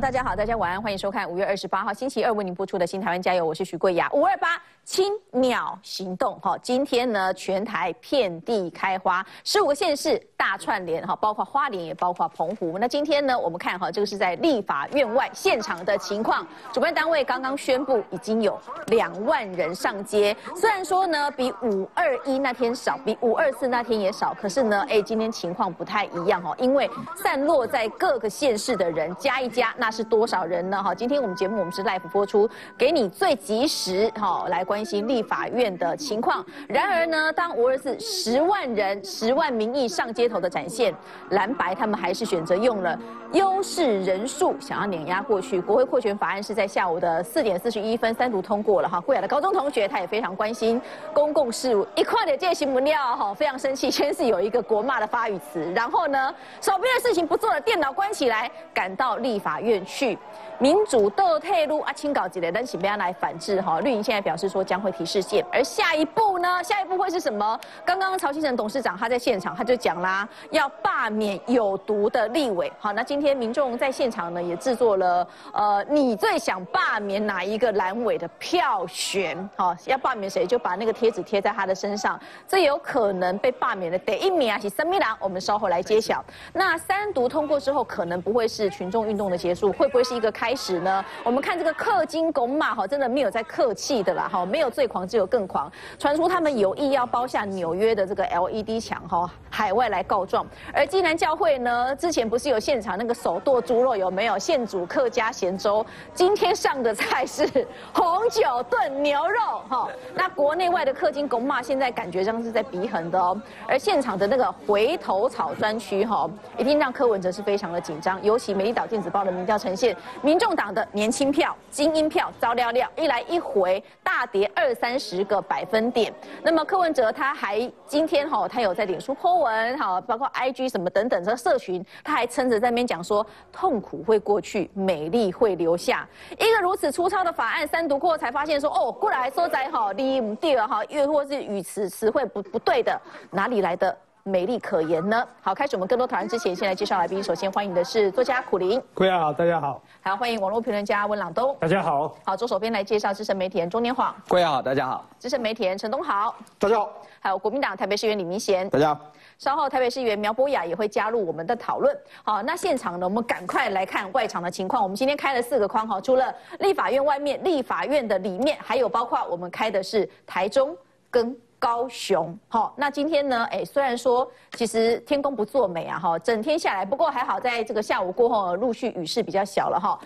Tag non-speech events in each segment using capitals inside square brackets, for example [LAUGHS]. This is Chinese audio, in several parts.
大家好，大家晚安，欢迎收看五月二十八号星期二为您播出的《新台湾加油》，我是徐桂雅。五二八青鸟行动，哈，今天呢，全台遍地开花，十五个县市大串联，哈，包括花莲，也包括澎湖。那今天呢，我们看哈，这个是在立法院外现场的情况，主办单位刚刚宣布已经有两万人上街，虽然说呢，比五二一那天少，比五二四那天也少，可是呢，哎，今天情况不太一样哦，因为散落在各个县市的人加一加，那是多少人呢？哈，今天我们节目我们是 live 播出，给你最及时哈来。关心立法院的情况。然而呢，当五二四十万人、十万民意上街头的展现，蓝白他们还是选择用了优势人数，想要碾压过去。国会扩权法案是在下午的四点四十一分三读通过了哈。贵雅的高中同学他也非常关心公共事务，一块的这新闻料哈，非常生气。先是有一个国骂的发语词，然后呢，手边的事情不做了，电脑关起来，赶到立法院去。民主斗退路啊，清搞几类，但是不要来反制哈。绿营现在表示说将会提示件，而下一步呢？下一步会是什么？刚刚曹新成董事长他在现场他就讲啦，要罢免有毒的立委。好，那今天民众在现场呢也制作了呃，你最想罢免哪一个蓝委的票选？好，要罢免谁就把那个贴纸贴在他的身上。这有可能被罢免的第一名啊是三米郎，我们稍后来揭晓。那三读通过之后，可能不会是群众运动的结束，会不会是一个开？始呢，我们看这个氪金拱马哈，真的没有在客气的啦哈，没有最狂，只有更狂。传出他们有意要包下纽约的这个 LED 墙哈，海外来告状。而济南教会呢，之前不是有现场那个手剁猪肉有没有？现煮客家咸粥，今天上的菜是红酒炖牛肉哈。那国内外的氪金拱马现在感觉上是在比狠的哦。而现场的那个回头草专区哈，一定让柯文哲是非常的紧张，尤其美丽岛电子报的民调要呈现民。众党的年轻票、精英票糟料料，一来一回大跌二三十个百分点。那么柯文哲他还今天哈，他有在脸书 po 文哈，包括 IG 什么等等这个社群，他还撑着在那边讲说，痛苦会过去，美丽会留下。一个如此粗糙的法案，三读过才发现说，哦，过来说在哈，第一第二哈，又或是语词词汇不不对的，哪里来的？美丽可言呢？好，开始我们更多讨论之前，先来介绍来宾。首先欢迎的是作家苦林，各位好，大家好。还要欢迎网络评论家温朗东，大家好。好，左手边来介绍资深媒体人钟年晃，各位好，大家好。资深媒体人陈东豪，大家好。还有国民党台北市议员李明贤，大家好。稍后台北市议员苗博雅也会加入我们的讨论。好，那现场呢，我们赶快来看外场的情况。我们今天开了四个框哈，除了立法院外面、立法院的里面，还有包括我们开的是台中跟。高雄，好，那今天呢？哎，虽然说其实天公不作美啊，哈，整天下来，不过还好，在这个下午过后，陆续雨势比较小了哈。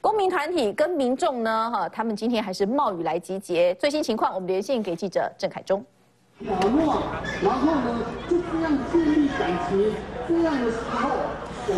公民团体跟民众呢，哈，他们今天还是冒雨来集结。最新情况，我们连线给记者郑凯忠。然后呢，就这样建立感情，这样的时候。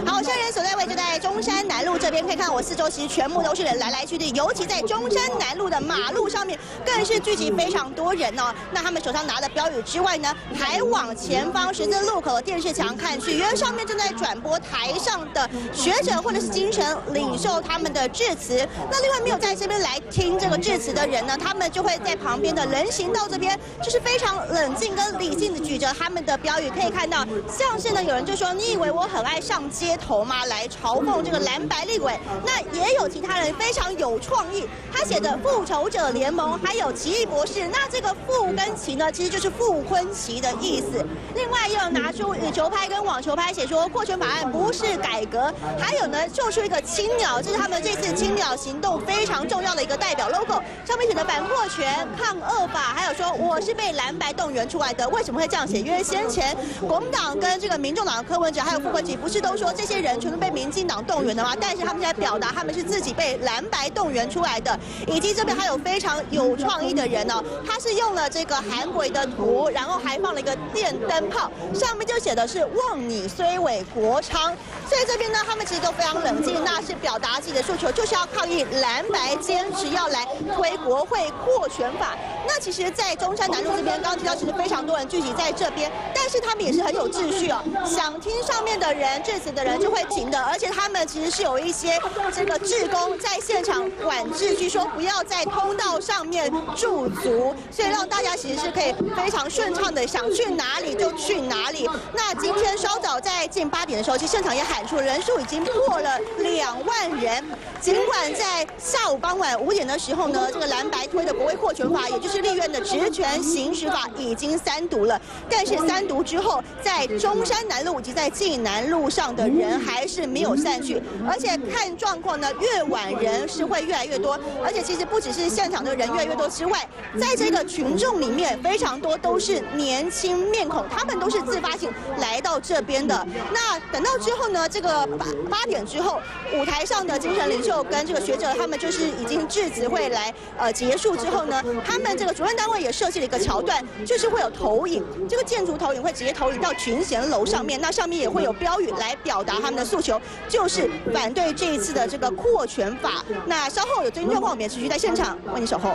好，现在所在位置在中山南路这边，可以看我四周其实全部都是人来来去去，尤其在中山南路的马路上面，更是聚集非常多人哦。那他们手上拿的标语之外呢，还往前方十字路口的电视墙看去，因为上面正在转播台上的学者或者是精神领袖他们的致辞。那另外没有在这边来听这个致辞的人呢，他们就会在旁边的人行道这边，就是非常冷静跟理性的举着他们的标语，可以看到，像是呢有人就说，你以为我很爱上。街头嘛，来嘲讽这个蓝白立委。那也有其他人非常有创意，他写的复仇者联盟，还有奇异博士。那这个复跟奇呢，其实就是傅昆奇的意思。另外又拿出羽球拍跟网球拍，写说扩权法案不是改革。还有呢，做出一个青鸟，这是他们这次青鸟行动非常重要的一个代表 logo，上面写的反扩权、抗恶法，还有说我是被蓝白动员出来的。为什么会这样写？因为先前国民党跟这个民众党的柯文哲还有傅昆奇，不是都说。说这些人全都被民进党动员的吗？但是他们在表达他们是自己被蓝白动员出来的，以及这边还有非常有创意的人哦，他是用了这个韩国的图，然后还放了一个电灯泡，上面就写的是“望你虽伟国昌”。所以这边呢，他们其实都非常冷静，那是表达自己的诉求，就是要抗议蓝白坚持要来推国会扩权法。那其实，在中山南路这边，刚刚提到其实非常多人聚集在这边，但是他们也是很有秩序哦，想听上面的人这次的人就会停的，而且他们其实是有一些这个志工在现场管制，据，说不要在通道上面驻足，所以让大家其实是可以非常顺畅的想去哪里就去哪里。那今天稍早在近八点的时候，其实现场也喊出人数已经破了两万人。尽管在下午傍晚五点的时候呢，这个蓝白推的国会扩权法，也就是立院的职权行使法已经三读了，但是三读之后，在中山南路以及在晋南路上的人还是没有散去，而且看状况呢，越晚人是会越来越多，而且其实不只是现场的人越来越多之外，在这个群众里面非常多都是年轻面孔，他们都是自发性来到这边的。那等到之后呢，这个八八点之后，舞台上的精神领袖跟这个学者，他们就是已经致辞会来呃结束之后呢，他们这个主任单位也设计了一个桥段，就是会有投影，这个建筑投影会直接投影到群贤楼上面，那上面也会有标语来表达他们的诉求，就是反对这一次的这个扩权法。那稍后有最新状况，我们也持续在现场为你守候。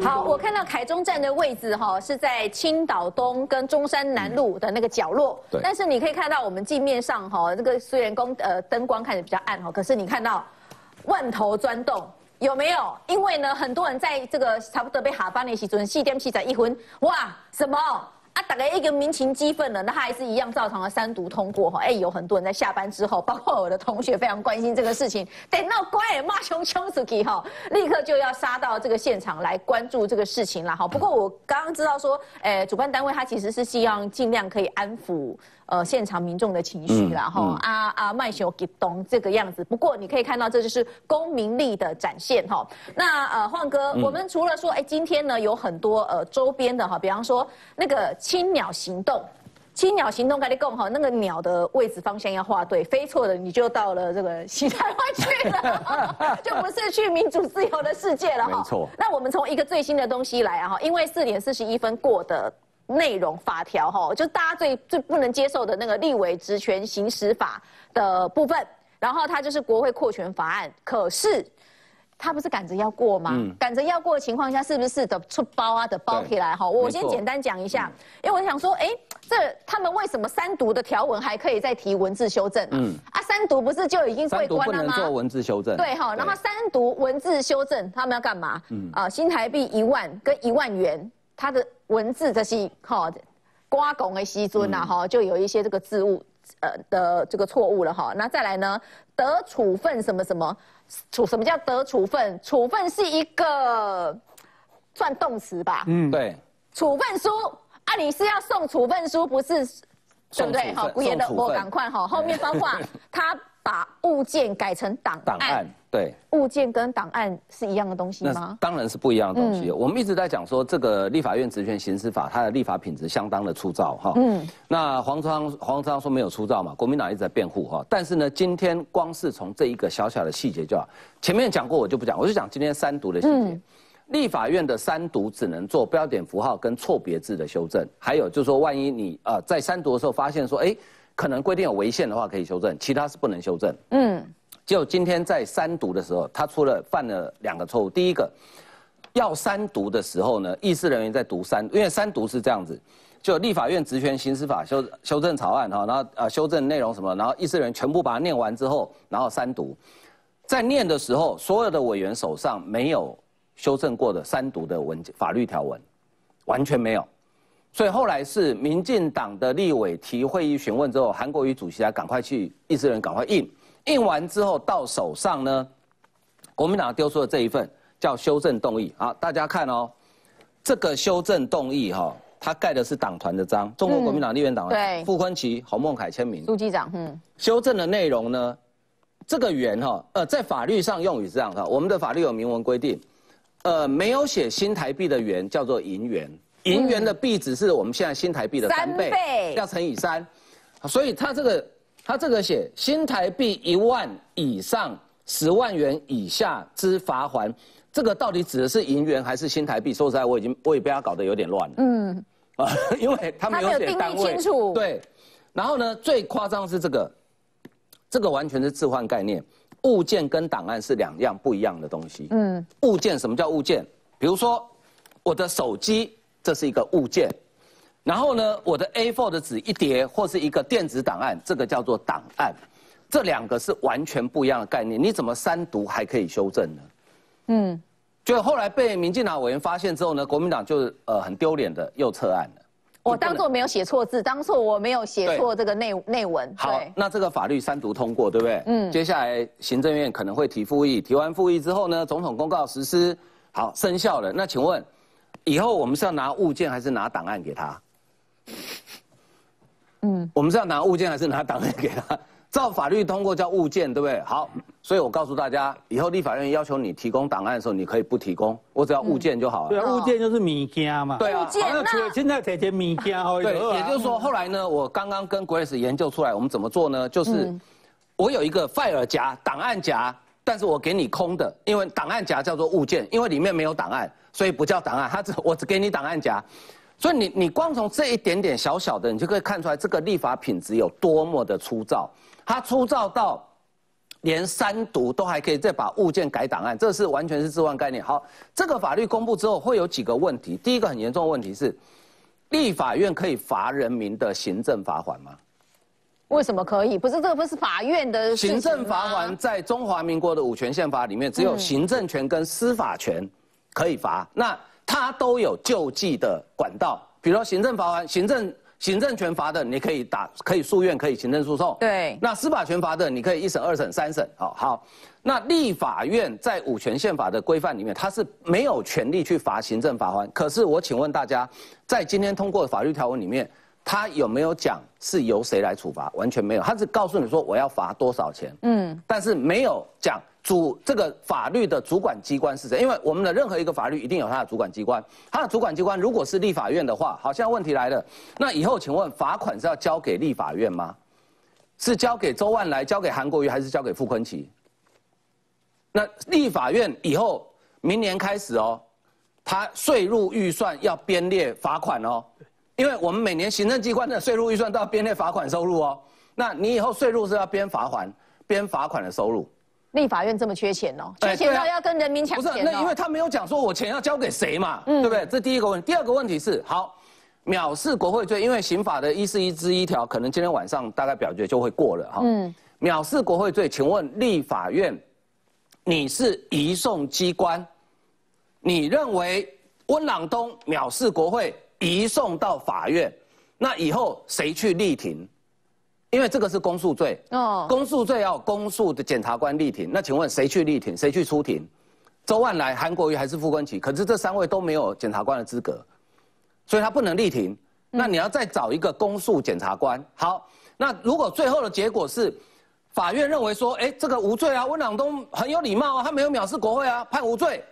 好，我看到凯中站的位置哈是在青岛东跟中山南路的那个角落。对。但是你可以看到我们镜面上哈，这个虽然光呃灯光看着比较暗哈，可是你看到万头钻洞有没有？因为呢，很多人在这个差不多被下班的时阵，四点七十一分，哇，什么？啊，大概一个民情激愤了，那他还是一样照常的三读通过哈。哎，有很多人在下班之后，包括我的同学非常关心这个事情。得闹乖骂熊熊死去哈，立刻就要杀到这个现场来关注这个事情了哈。不过我刚刚知道说，哎，主办单位他其实是希望尽量可以安抚。呃，现场民众的情绪啦，哈，啊啊，麦秀激动这个样子。不过你可以看到，这就是公民力的展现，哈。那呃，焕哥，我们除了说，哎，今天呢有很多呃周边的哈，比方说那个青鸟行动，青鸟行动跟你共哈，那个鸟的位置方向要画对，飞错了你就到了这个西台湾去了，[LAUGHS] 就不是去民主自由的世界了哈。没错。那我们从一个最新的东西来啊哈，因为四点四十一分过的。内容法条哈，就大家最最不能接受的那个立委职权行使法的部分，然后它就是国会扩权法案，可是它不是赶着要过吗？赶着要过的情况下，是不是的出包啊的包起来哈？我先简单讲一下，因为我想说，哎，这他们为什么三读的条文还可以再提文字修正？嗯，啊，三读不是就已经过关了吗？做文字修正。对哈，然后三读文字修正，他们要干嘛？嗯啊，新台币一万跟一万元。它的文字这些哈，瓜拱的西尊呐哈，就有一些这个字物呃的这个错误了哈。那再来呢，得处分什么什么处？什么叫得处分？处分是一个算动词吧？嗯，对。处分书啊，你是要送处分书，不是对不对？哈，古言的我赶快哈，后面方话他。把物件改成档档案，对，物件跟档案是一样的东西吗？当然是不一样的东西。我们一直在讲说，这个立法院职权行使法，它的立法品质相当的粗糙哈。嗯，那黄昌黄昌说没有粗糙嘛，国民党一直在辩护哈。但是呢，今天光是从这一个小小的细节就好，前面讲过我就不讲，我就讲今天三读的细节。立法院的三读只能做标点符号跟错别字的修正，还有就是说，万一你呃在三读的时候发现说，哎。可能规定有违宪的话可以修正，其他是不能修正。嗯，就今天在三读的时候，他出了犯了两个错误。第一个，要三读的时候呢，议事人员在读三，因为三读是这样子，就立法院职权行使法修修正草案哈，然后呃修正内容什么，然后议事人员全部把它念完之后，然后三读，在念的时候，所有的委员手上没有修正过的三读的文法律条文，完全没有。所以后来是民进党的立委提会议询问之后，韩国瑜主席才赶快去议事人赶快印，印完之后到手上呢，国民党丢出了这一份叫修正动议。好，大家看哦，这个修正动议哈，它盖的是党团的章，中国国民党立院党对，傅昆萁、洪孟凯签名。书记长，嗯，修正的内容呢，这个元哈，呃，在法律上用语是这样的，我们的法律有明文规定，呃，没有写新台币的元叫做银元。银元的币值是我们现在新台币的三倍，要乘以三，所以它这个它这个写新台币一万以上十万元以下之罚还，这个到底指的是银元还是新台币？说实在，我已经我也被他搞得有点乱了。嗯，啊，[LAUGHS] 因为他没有写单位，对。然后呢，最夸张是这个，这个完全是置换概念，物件跟档案是两样不一样的东西。嗯，物件什么叫物件？比如说我的手机。这是一个物件，然后呢，我的 A4 的纸一叠或是一个电子档案，这个叫做档案，这两个是完全不一样的概念。你怎么删读还可以修正呢？嗯，就后来被民进党委员发现之后呢，国民党就呃很丢脸的又撤案了。我当做没有写错字，当做我没有写错这个内内文。好，那这个法律三读通过，对不对？嗯。接下来行政院可能会提复议，提完复议之后呢，总统公告实施，好生效了。那请问，以后我们是要拿物件还是拿档案给他？嗯，我们是要拿物件还是拿档案给他？照法律通过叫物件，对不对？好，所以我告诉大家，以后立法院要求你提供档案的时候，你可以不提供，我只要物件就好了。对啊，物件就是物件嘛。对啊，物件那现在提些物件哦。对，也就是说，后来呢，我刚刚跟 Grace 研究出来，我们怎么做呢？就是我有一个 file 夹、档案夹，但是我给你空的，因为档案夹叫做物件，因为里面没有档案，所以不叫档案，它只我只给你档案夹。所以你你光从这一点点小小的，你就可以看出来这个立法品质有多么的粗糙。它粗糙到连三读都还可以再把物件改档案，这是完全是置换概念。好，这个法律公布之后会有几个问题。第一个很严重的问题是，立法院可以罚人民的行政罚款吗？为什么可以？不是这个不是法院的行政罚款，在中华民国的五权宪法里面，只有行政权跟司法权可以罚。那它都有救济的管道，比如说行政罚完，行政。行政权罚的，你可以打，可以诉愿，可以行政诉讼。对。那司法权罚的，你可以一审、二审、三审。好，好。那立法院在五权宪法的规范里面，它是没有权利去罚行政罚款。可是我请问大家，在今天通过的法律条文里面，它有没有讲是由谁来处罚？完全没有，它只告诉你说我要罚多少钱。嗯。但是没有讲。主这个法律的主管机关是谁？因为我们的任何一个法律一定有它的主管机关，它的主管机关如果是立法院的话，好，像问题来了，那以后请问罚款是要交给立法院吗？是交给周万来、交给韩国瑜，还是交给傅昆奇？那立法院以后明年开始哦，他税入预算要编列罚款哦，因为我们每年行政机关的税入预算都要编列罚款收入哦，那你以后税入是要编罚款、编罚款的收入。立法院这么缺钱哦，缺钱到要跟人民抢钱不是，那因为他没有讲说我钱要交给谁嘛，对不对？这第一个问题。第二个问题是，好，藐视国会罪，因为刑法的一四一之一条，可能今天晚上大概表决就会过了哈。嗯。藐视国会罪，请问立法院，你是移送机关，你认为温朗东藐视国会移送到法院，那以后谁去立庭？因为这个是公诉罪，哦，公诉罪要公诉的检察官立庭，那请问谁去立庭？谁去出庭？周万来、韩国瑜还是傅昆萁？可是这三位都没有检察官的资格，所以他不能立庭。那你要再找一个公诉检察官。好，那如果最后的结果是法院认为说，哎，这个无罪啊，温朗东很有礼貌啊，他没有藐视国会啊，判无罪，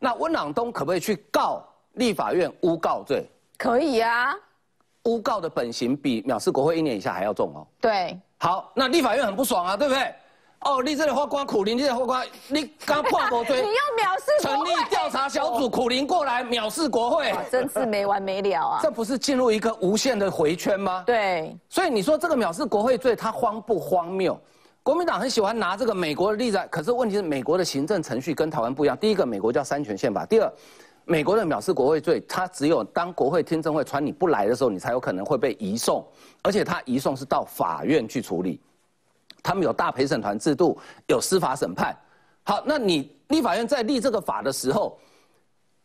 那温朗东可不可以去告立法院诬告罪？可以啊。诬告的本刑比藐视国会一年以下还要重哦。对，好，那立法院很不爽啊，对不对？哦，你这里花光苦林，你这里花光，你刚破国罪，[LAUGHS] 你又藐视成立调查小组，苦林过来藐视国会，真是没完没了啊！这不是进入一个无限的回圈吗？对，所以你说这个藐视国会罪，它荒不荒谬？国民党很喜欢拿这个美国的例子，可是问题是美国的行政程序跟台湾不一样。第一个，美国叫三权宪法；第二。美国的藐视国会罪，它只有当国会听证会传你不来的时候，你才有可能会被移送，而且它移送是到法院去处理。他们有大陪审团制度，有司法审判。好，那你立法院在立这个法的时候，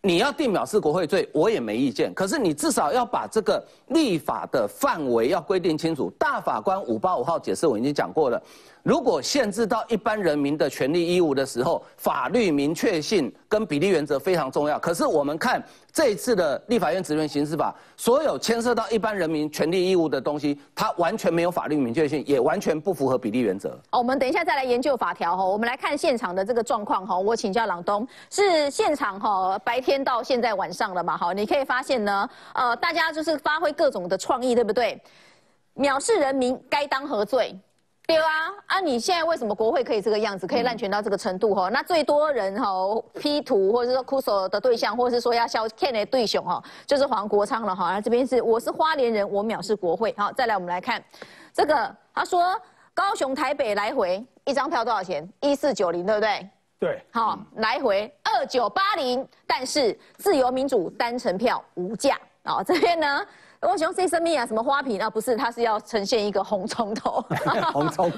你要定藐视国会罪，我也没意见。可是你至少要把这个立法的范围要规定清楚。大法官五八五号解释我已经讲过了。如果限制到一般人民的权利义务的时候，法律明确性跟比例原则非常重要。可是我们看这一次的立法院职权刑事法，所有牵涉到一般人民权利义务的东西，它完全没有法律明确性，也完全不符合比例原则。哦，我们等一下再来研究法条哈。我们来看现场的这个状况哈。我请教朗东，是现场哈，白天到现在晚上了嘛？哈，你可以发现呢，呃，大家就是发挥各种的创意，对不对？藐视人民，该当何罪？对啊，啊！你现在为什么国会可以这个样子，可以滥权到这个程度哈？那最多人哈 P 图或者说哭手的对象，或者是说要消 Ken 的对象哈，就是黄国昌了哈。那这边是我是花莲人，我藐视国会。好，再来我们来看这个，他说高雄台北来回一张票多少钱？一四九零，对不对？对。好，来回二九八零，但是自由民主单程票无价。哦，这边呢？我喜欢 say 什么啊？什么花瓶啊？不是，它是要呈现一个红葱头，[LAUGHS] 红葱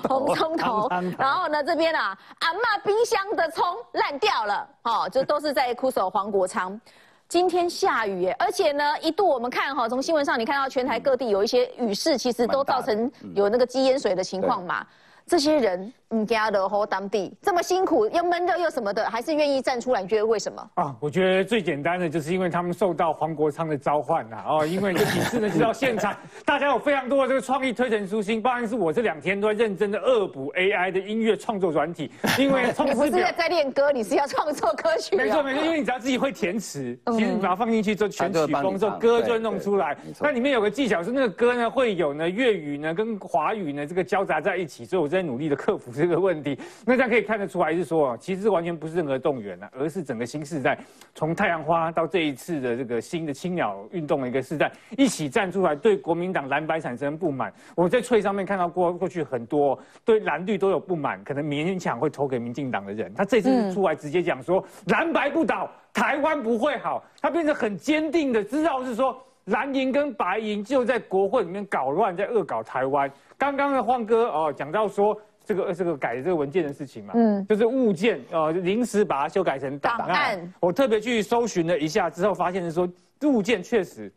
头 [LAUGHS] 然后呢，这边啊，阿嬷冰箱的葱烂掉了，哦，就都是在哭手黄国昌。今天下雨耶，而且呢，一度我们看哈，从新闻上你看到全台各地有一些雨势，其实都造成有那个积淹水的情况嘛。这些人，你家的和当地这么辛苦，又闷热又什么的，还是愿意站出来，你觉得为什么？啊，我觉得最简单的就是因为他们受到黄国昌的召唤啊，哦，因为这几次呢就到现场，[LAUGHS] 大家有非常多的这个创意推陈出新，当然是我这两天都在认真的恶补 AI 的音乐创作软体，因为你充实表 [LAUGHS] 不是在。在练歌，你是要创作歌曲、哦。没错没错，因为你只要自己会填词，其实你把它放进去之后，全曲风之后，歌就会弄出来没。错那里面有个技巧是，那个歌呢会有呢粤语呢跟华语呢这个交杂在一起，所以我在努力的克服这个问题。那大家可以看得出来是说，其实完全不是任何动员啊，而是整个新时代从太阳花到这一次的这个新的青鸟运动的一个时代，一起站出来对国民党蓝白产生不满。我在翠上面看到过过去很多对蓝绿都有不满，可能勉强会投给民进党的人，他这次出来直接讲说蓝白不倒，台湾不会好，他变得很坚定的知道是说蓝营跟白营就在国会里面搞乱，在恶搞台湾。刚刚的晃哥哦讲到说。这个这个改这个文件的事情嘛，嗯，就是物件呃临时把它修改成档档案。案。我特别去搜寻了一下之后，发现是说物件确实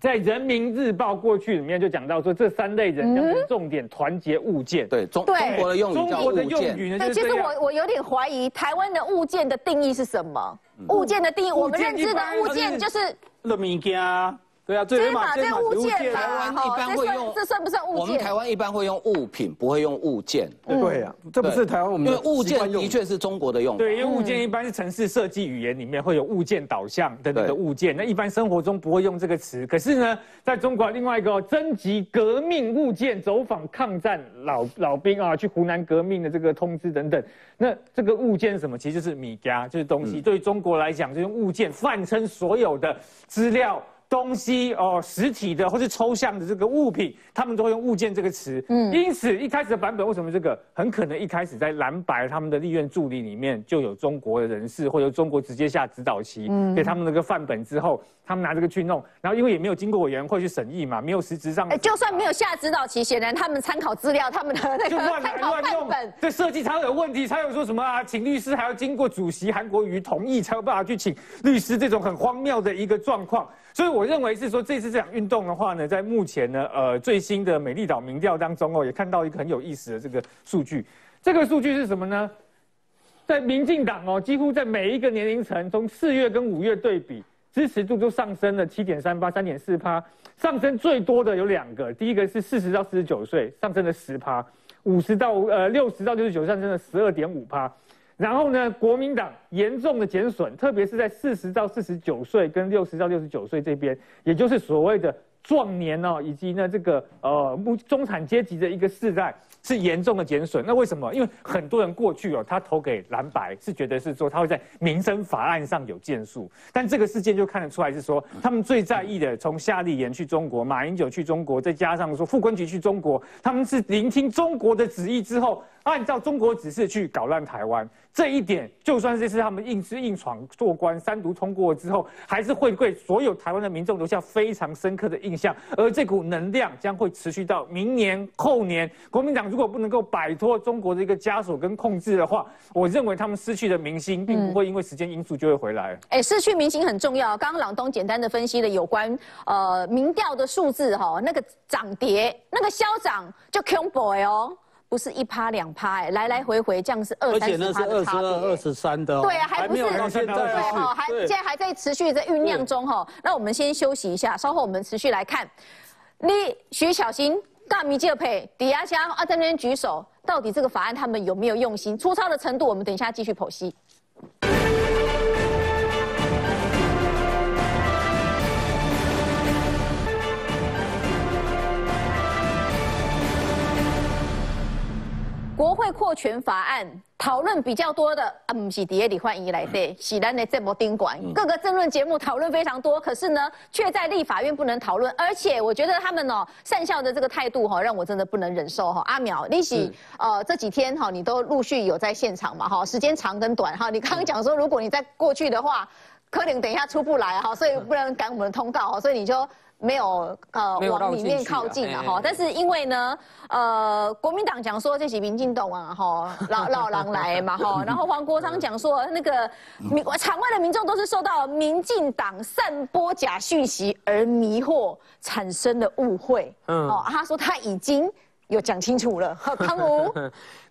在《人民日报》过去里面就讲到说，这三类人将是重点团结物件。对中对。中国的用中语叫物国的用件，语其实我我有点怀疑台湾的物件的定义是什么？物件的定义，我们认知的物件就是那物件啊，对啊，这最嘛这物件台嘛，湾一般会用这算不算物件我们件？台湾一般会用物品，不会用物件。对啊，这不是台湾我们因为物件的确是中国的用法。对，因为物件一般是城市设计语言里面会有物件导向的那个物件，那一般生活中不会用这个词。可是呢，在中国另外一个哦征集革命物件、走访抗战老老兵啊，去湖南革命的这个通知等等，那这个物件是什么？其实就是米家，就是东西。对于中国来讲，就是物件泛称所有的资料。东西哦，实体的或是抽象的这个物品，他们都会用物件这个词。嗯，因此一开始的版本为什么这个很可能一开始在蓝白他们的立院助理里面就有中国的人士，或者中国直接下指导棋，给他们那个范本之后，他们拿这个去弄，然后因为也没有经过委员会去审议嘛，没有实质上就算没有下指导期，显然他们参考资料，他们的那个就乱来参考乱用范本，，这设计才会有问题，才有说什么啊，请律师还要经过主席韩国瑜同意才有办法去请律师，这种很荒谬的一个状况。所以我认为是说这次这场运动的话呢，在目前呢，呃，最新的美丽岛民调当中哦，也看到一个很有意思的这个数据。这个数据是什么呢？在民进党哦，几乎在每一个年龄层，从四月跟五月对比，支持度就上升了七点三八、三点四趴，上升最多的有两个，第一个是四十到四十九岁，上升了十趴；五十到呃六十到六十九上升了十二点五趴。然后呢，国民党严重的减损，特别是在四十到四十九岁跟六十到六十九岁这边，也就是所谓的壮年哦，以及呢这个呃目中产阶级的一个世代是严重的减损。那为什么？因为很多人过去哦，他投给蓝白是觉得是说他会在民生法案上有建树，但这个事件就看得出来是说他们最在意的，从夏立言去中国，马英九去中国，再加上说傅昆萁去中国，他们是聆听中国的旨意之后，按照中国指示去搞烂台湾。这一点，就算这次他们硬是硬闯过关，三读通过之后，还是会对所有台湾的民众留下非常深刻的印象。而这股能量将会持续到明年、后年。国民党如果不能够摆脱中国的一个枷锁跟控制的话，我认为他们失去的民心，并不会因为时间因素就会回来。哎，失去民心很重要。刚刚朗东简单的分析了有关呃民调的数字哈，那个涨跌，那个消涨就 c boy 哦，不是一趴两趴，哎，来来回回这样是二三十而且那是趴的差二十二、二。十三的哦，对啊，还不是没有到现在对对哈，还现在还在持续在酝酿中哈。那我们先休息一下，稍后我们持续来看。你徐小新、大米就配、抵押箱啊，在那边举手，到底这个法案他们有没有用心？粗糙的程度，我们等一下继续剖析。国会扩权法案讨论比较多的啊，不是底下李焕英来的，是咱的这波宾馆。各个政论节目讨论非常多，可是呢，却在立法院不能讨论。而且我觉得他们哦善笑的这个态度哈，让我真的不能忍受哈。阿淼，你是呃这几天哈，你都陆续有在现场嘛哈，时间长跟短哈。你刚刚讲说，如果你在过去的话。柯林等一下出不来哈，所以不能赶我们的通告哈，所以你就。没有呃往里面靠近了哈，但是因为呢，呃，国民党讲说这是民进党啊哈，老老狼来嘛哈，然后 [LAUGHS] 黄国昌讲说那个民场外的民众都是受到民进党散播假讯息而迷惑产生的误会，嗯，哦，他说他已经有讲清楚了，[LAUGHS] 汤姆，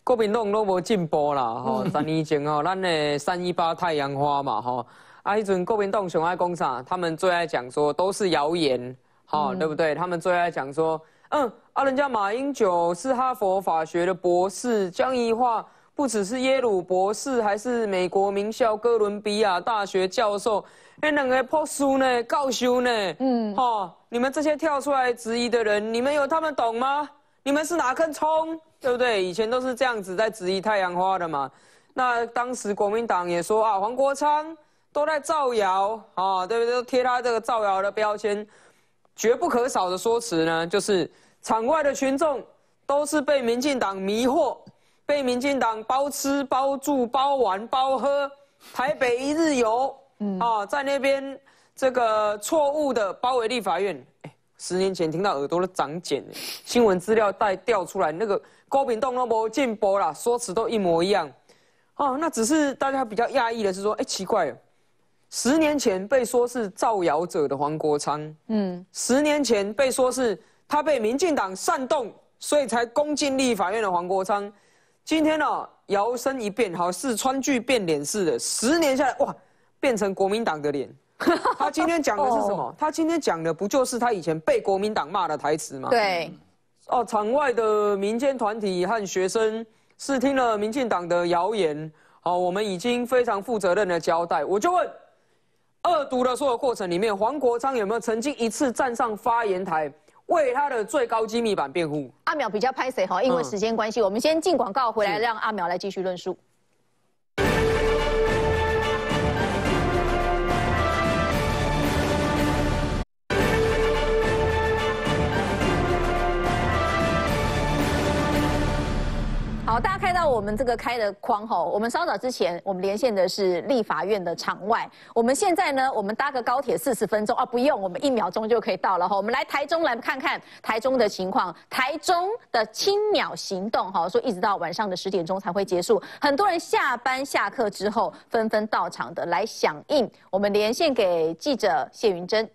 国民党都无进步啦哈，[LAUGHS] 三年前哦，咱的三一八太阳花嘛哈。啊，一阵国民党熊爱工厂，他们最爱讲说都是谣言，好，对不对？他们最爱讲说，嗯，啊，人家马英九是哈佛法学的博士，江宜桦不只是耶鲁博士，还是美国名校哥伦比亚大学教授，那两个破书呢，告修呢，嗯，哈，你们这些跳出来质疑的人，你们有他们懂吗？你们是哪根葱，对不对？以前都是这样子在质疑太阳花的嘛。那当时国民党也说啊，黄国昌。都在造谣啊，对不对？都贴他这个造谣的标签，绝不可少的说辞呢，就是场外的群众都是被民进党迷惑，被民进党包吃包住包玩包喝，台北一日游，啊，在那边这个错误的包围立法院。哎，十年前听到耳朵都长茧，新闻资料带调出来，那个高炳栋都无进步啦，说辞都一模一样。哦，那只是大家比较讶异的是说，哎，奇怪。十年前被说是造谣者的黄国昌，嗯，十年前被说是他被民进党煽动，所以才攻进立法院的黄国昌，今天呢摇身一变，好似川剧变脸似的，十年下来哇，变成国民党的脸。[LAUGHS] 他今天讲的是什么？他今天讲的不就是他以前被国民党骂的台词吗？对，哦，场外的民间团体和学生是听了民进党的谣言，好，我们已经非常负责任的交代，我就问。恶毒的所有过程里面，黄国昌有没有曾经一次站上发言台为他的最高机密版辩护？阿淼比较拍谁哈？因为时间关系，我们先进广告回来，让阿淼来继续论述。好，大家看到我们这个开的框吼，我们稍早之前我们连线的是立法院的场外，我们现在呢，我们搭个高铁四十分钟啊，不用，我们一秒钟就可以到了哈。我们来台中来看看台中的情况，台中的青鸟行动哈，说一直到晚上的十点钟才会结束，很多人下班下课之后纷纷到场的来响应，我们连线给记者谢云珍。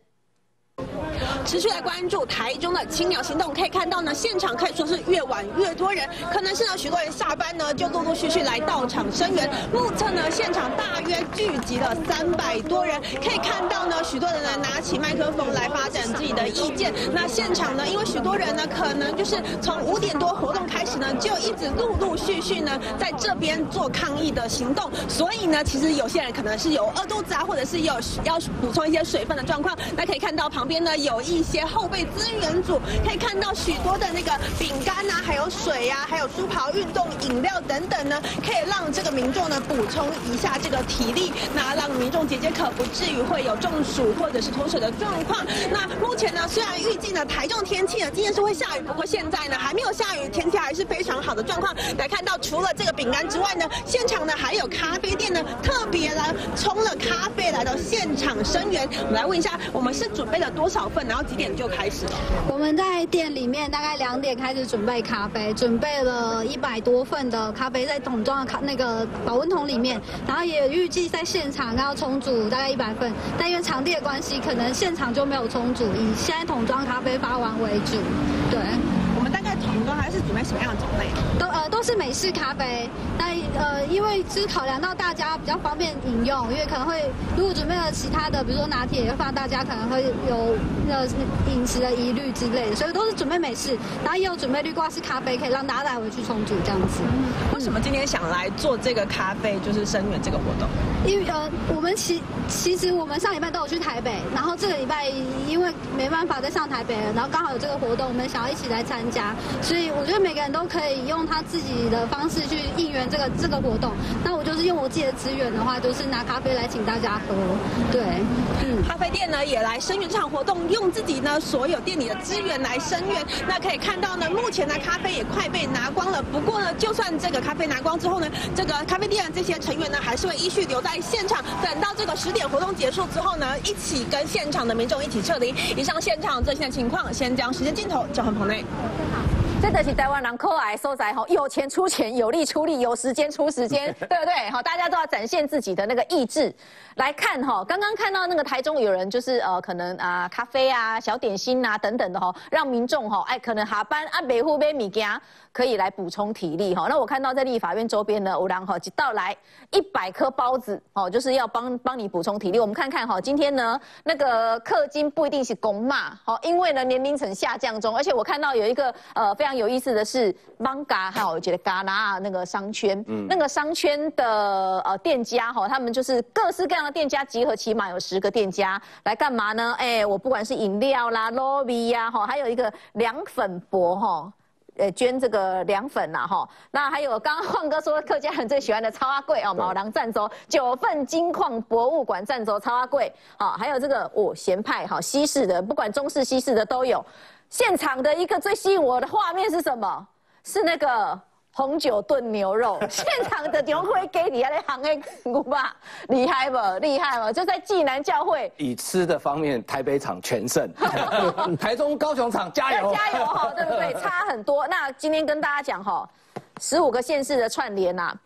持续来关注台中的青鸟行动，可以看到呢，现场可以说是越晚越多人，可能是呢许多人下班呢就陆陆续续来到场声援。目测呢现场大约聚集了三百多人，可以看到呢许多人呢拿起麦克风来发展自己的意见。那现场呢，因为许多人呢可能就是从五点多活动开始呢，就一直陆陆续续呢在这边做抗议的行动，所以呢其实有些人可能是有饿肚子啊，或者是有要补充一些水分的状况。那可以看到旁边呢有一些后备资源组可以看到许多的那个饼干呐，还有水呀，还有猪跑运动饮料等等呢，可以让这个民众呢补充一下这个体力，那让民众解解渴，不至于会有中暑或者是脱水的状况。那目前呢，虽然预计呢台中天气呢今天是会下雨，不过现在呢还没有下雨，天气还是非常好的状况。来看到除了这个饼干之外呢，现场呢还有咖啡店呢特别来冲了咖啡来到现场声援。我们来问一下，我们是准备了多少份？然后几点就开始了？我们在店里面大概两点开始准备咖啡，准备了一百多份的咖啡在桶装的咖那个保温桶里面，然后也预计在现场要充足大概一百份，但因为场地的关系，可能现场就没有充足，以现在桶装咖啡发完为主。对，准备什么样的种类？都呃都是美式咖啡，那呃因为就是考量到大家比较方便饮用，因为可能会如果准备了其他的，比如说拿铁，会怕大家可能会有呃饮食的疑虑之类的，所以都是准备美式，然后也有准备绿挂式咖啡，可以让大家带回去充足这样子。为什么今天想来做这个咖啡，就是声援这个活动？因为呃我们其其实我们上礼拜都有去台北，然后这个礼拜因为没办法再上台北了，然后刚好有这个活动，我们想要一起来参加，所以我觉得每个人都可以用他自己的方式去应援这个这个活动。那我就是用我自己的资源的话，就是拿咖啡来请大家喝。对，嗯，咖啡店呢也来声援这场活动，用自己呢所有店里的资源来声援。那可以看到呢，目前的咖啡也快被拿光了。不过呢，就算这个咖啡拿光之后呢，这个咖啡店的这些成员呢，还是会依序留在现场，等到这个十点活动结束之后呢，一起跟现场的民众一起撤离。以上现场最新的情况，先将时间镜头交还棚内。真的是台湾人可爱收窄哈，有钱出钱，有力出力，有时间出时间，[LAUGHS] 对不对？好，大家都要展现自己的那个意志。来看哈，刚刚看到那个台中有人就是呃，可能啊咖啡啊、小点心啊等等的哈，让民众哈哎可能下班啊北户买米家可以来补充体力哈。那我看到在立法院周边呢，有人哈一到来一百颗包子哦，就是要帮帮你补充体力。我们看看哈，今天呢那个氪金不一定是公骂好，因为呢年龄层下降中，而且我看到有一个呃非常。有意思的是，Manga 还有我觉得嘎纳那个商圈，嗯，那个商圈的呃店家哈，他们就是各式各样的店家集合，起码有十个店家来干嘛呢？哎，我不管是饮料啦、lobby 呀，哈，还有一个凉粉博哈，呃，捐这个凉粉呐，哈，那还有刚刚晃哥说客家人最喜欢的超阿贵哦，毛囊赞州九份金矿博物馆赞州超阿贵，好，还有这个哦咸派哈西式的，不管中式西式的都有。现场的一个最吸引我的画面是什么？是那个红酒炖牛肉。[LAUGHS] 现场的牛会给你那行诶，古巴厉害不？厉害不？就在济南教会。以吃的方面，台北场全胜，[LAUGHS] 台中、高雄场加油，加油哈，对不对？差很多。那今天跟大家讲哈，十五个县市的串联呐。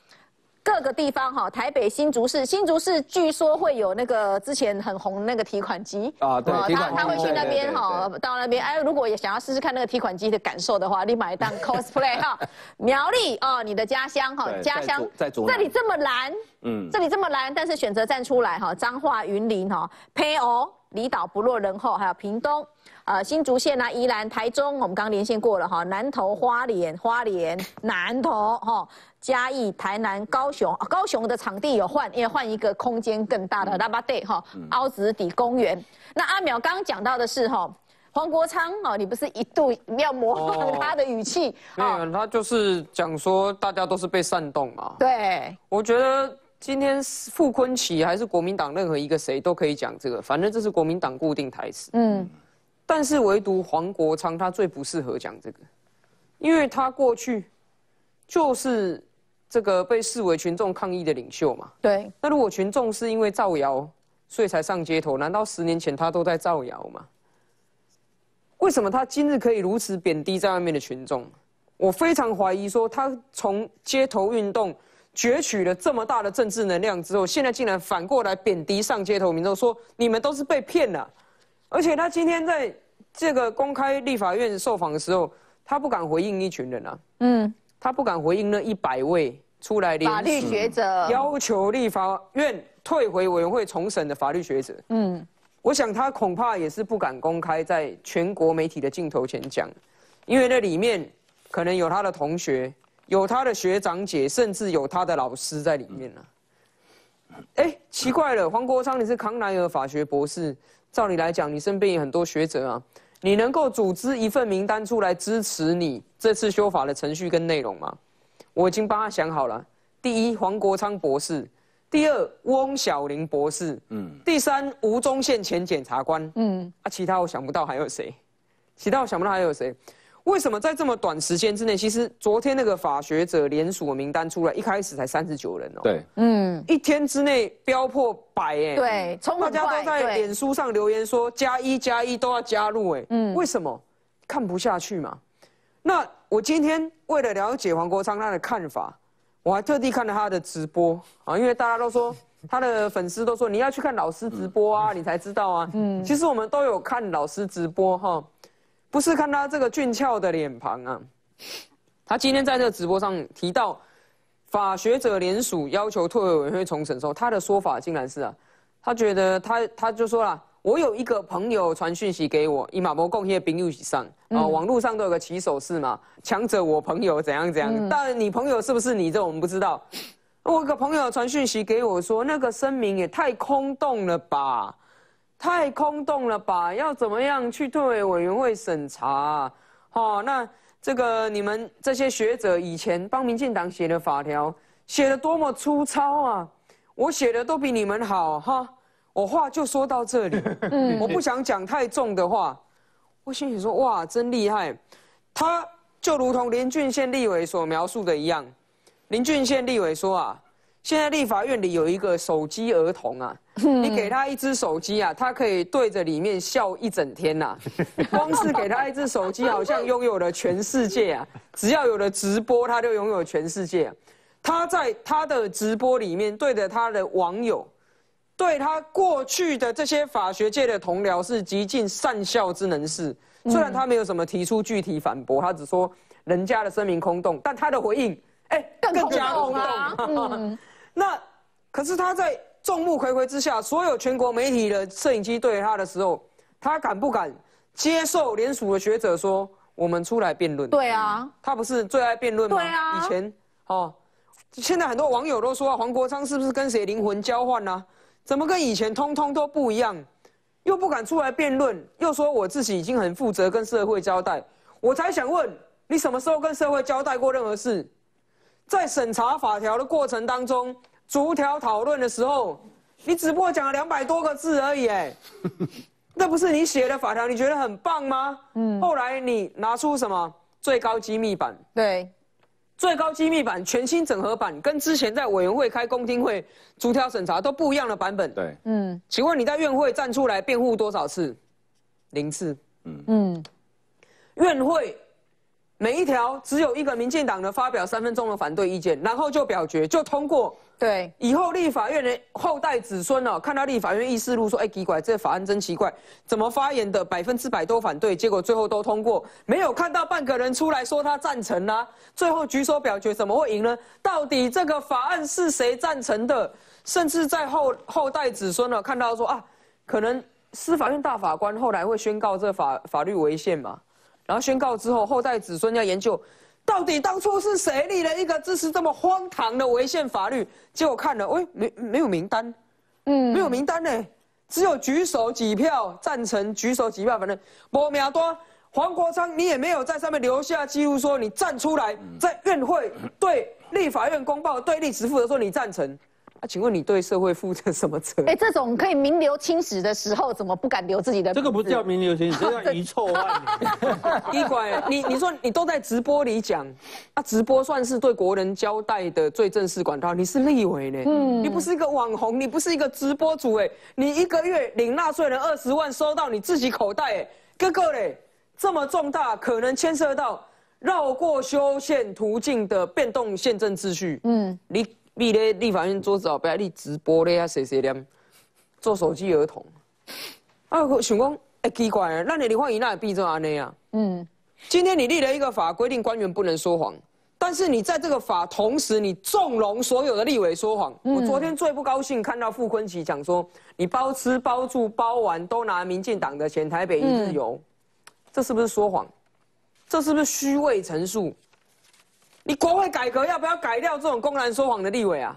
各个地方哈，台北新竹市，新竹市据说会有那个之前很红那个提款机啊，对，他他会去那边哈，到那边哎，如果也想要试试看那个提款机的感受的话，你买一档 cosplay 哈，[LAUGHS] 苗栗哦，你的家乡哈，家乡在这里这么蓝，嗯，这里这么蓝，但是选择站出来哈，彰化云林哈，配偶离岛不落人后，还有屏东。呃，新竹县啊，宜兰、台中，我们刚连线过了哈。南投、花莲、花莲、南投哈，嘉义、台南、高雄，高雄的场地有换，因为换一个空间更大的拉巴队哈，凹子底公园。那阿淼刚刚讲到的是哈，黄国昌哦，你不是一度要模仿他的语气？没有，他就是讲说大家都是被煽动嘛。对，我觉得今天傅昆奇还是国民党任何一个谁都可以讲这个，反正这是国民党固定台词。嗯。但是唯独黄国昌他最不适合讲这个，因为他过去就是这个被视为群众抗议的领袖嘛。对。那如果群众是因为造谣所以才上街头，难道十年前他都在造谣吗？为什么他今日可以如此贬低在外面的群众？我非常怀疑说他从街头运动攫取了这么大的政治能量之后，现在竟然反过来贬低上街头民众，说你们都是被骗了。而且他今天在这个公开立法院受访的时候，他不敢回应一群人啊，嗯，他不敢回应那一百位出来法律学者要求立法院退回委员会重审的法律学者，嗯，我想他恐怕也是不敢公开在全国媒体的镜头前讲，因为那里面可能有他的同学，有他的学长姐，甚至有他的老师在里面呢。哎，奇怪了，黄国昌你是康奈尔法学博士。照理来讲，你身边有很多学者啊，你能够组织一份名单出来支持你这次修法的程序跟内容吗？我已经帮他想好了。第一，黄国昌博士；第二，翁小玲博士；嗯，第三，吴宗宪前检察官；嗯，啊，其他我想不到还有谁，其他我想不到还有谁。为什么在这么短时间之内？其实昨天那个法学者联署名单出来，一开始才三十九人哦。对，嗯，一天之内飙破百哎。对，大家都在脸书上留言说加一加一都要加入哎。嗯，为什么？看不下去嘛。那我今天为了了解黄国昌他的看法，我还特地看了他的直播啊，因为大家都说他的粉丝都说你要去看老师直播啊，你才知道啊。嗯，其实我们都有看老师直播哈。不是看他这个俊俏的脸庞啊，他今天在这个直播上提到法学者联署要求退委员会重审时候，他的说法竟然是啊，他觉得他他就说了，我有一个朋友传讯息给我，以马博共业兵友上啊，网络上都有个起手式嘛，强者我朋友怎样怎样，但你朋友是不是你这我们不知道。我一个朋友传讯息给我说，那个声明也太空洞了吧。太空洞了吧？要怎么样去退委委员会审查？哦，那这个你们这些学者以前帮民进党写的法条写的多么粗糙啊！我写的都比你们好哈。我话就说到这里，嗯，我不想讲太重的话。我心里说哇，真厉害。他就如同林俊宪立委所描述的一样，林俊宪立委说啊，现在立法院里有一个手机儿童啊，你给他一只手机啊，他可以对着里面笑一整天呐。[LAUGHS] 光是给他一只手机，好像拥有了全世界啊！只要有了直播，他就拥有全世界。他在他的直播里面对着他的网友，对他过去的这些法学界的同僚是极尽善笑之能事。虽然他没有什么提出具体反驳，他只说人家的声明空洞，但他的回应，哎，更加空洞。那可是他在众目睽睽之下，所有全国媒体的摄影机对着他的时候，他敢不敢接受联署的学者说我们出来辩论？对啊，他不是最爱辩论吗？对啊，以前哦，现在很多网友都说黄国昌是不是跟谁灵魂交换呢？怎么跟以前通通都不一样？又不敢出来辩论，又说我自己已经很负责，跟社会交代。我才想问你，什么时候跟社会交代过任何事？在审查法条的过程当中，逐条讨论的时候，你只不过讲了两百多个字而已，哎，[LAUGHS] 那不是你写的法条？你觉得很棒吗？嗯。后来你拿出什么最高机密版？对。最高机密版、全新整合版，跟之前在委员会开公听会、逐条审查都不一样的版本。对，嗯，请问你在院会站出来辩护多少次？零次。嗯嗯，院会每一条只有一个民进党的发表三分钟的反对意见，然后就表决就通过。对，以后立法院的后代子孙哦，看到立法院议事录说，哎，奇怪，这法案真奇怪，怎么发言的百分之百都反对，结果最后都通过，没有看到半个人出来说他赞成啊，最后举手表决怎么会赢呢？到底这个法案是谁赞成的？甚至在后后代子孙呢，看到说啊，可能司法院大法官后来会宣告这法法律违宪嘛，然后宣告之后，后代子孙要研究。到底当初是谁立了一个支持这么荒唐的违宪法律？结果看了，喂，没没有名单，嗯，没有名单呢，只有举手几票赞成，举手几票，反正无名多。黄国昌，你也没有在上面留下记录，说你站出来在院会对立法院公报对历史负责，说你赞成。请问你对社会负责什么责？哎，这种可以名留青史的时候，怎么不敢留自己的？这个不叫名留青史，这叫遗臭万年。[LAUGHS] 一拐，你你说你都在直播里讲，啊，直播算是对国人交代的最正式管道。你是立委呢，嗯，你不是一个网红，你不是一个直播主，哎，你一个月领纳税人二十万收到你自己口袋，哎，哥哥嘞，这么重大，可能牵涉到绕过修宪途径的变动宪政秩序，嗯，你。你咧立法院桌子后边，你直播咧啊？谁谁念做手机儿童？啊，我想讲，哎，奇怪啊，那你立法院那也闭着安尼啊？嗯，今天你立了一个法，规定官员不能说谎，但是你在这个法同时，你纵容所有的立委说谎。我昨天最不高兴看到傅昆萁讲说，你包吃包住包玩都拿民进党的钱，台北一日游，这是不是说谎？这是不是虚伪陈述？你国会改革要不要改掉这种公然说谎的立委啊？